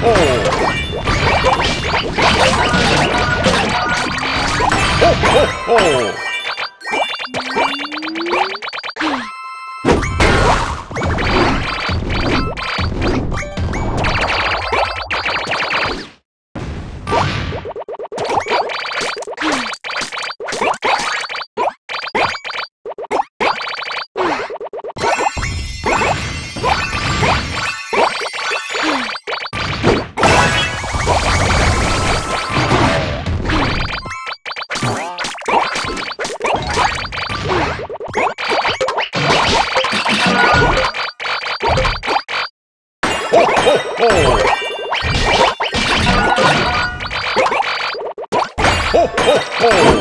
Oh. Oh!